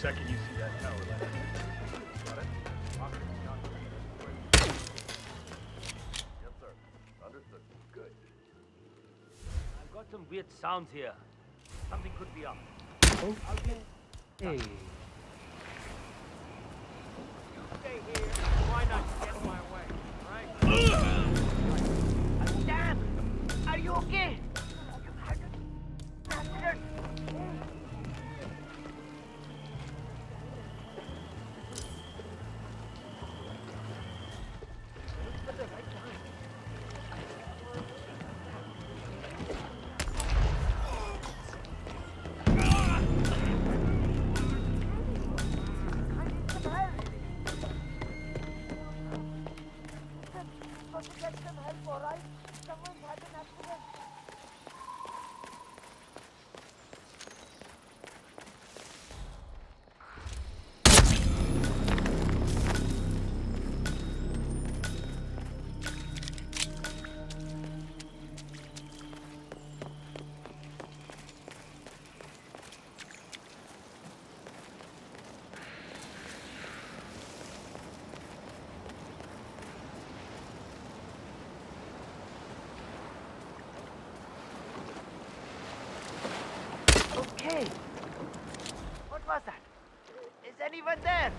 second you see that tower light. Got it? Yes, sir. Understood. Good. I've got some weird sounds here. Something could be up. Okay. Hey. Okay. What was that? Is anyone there?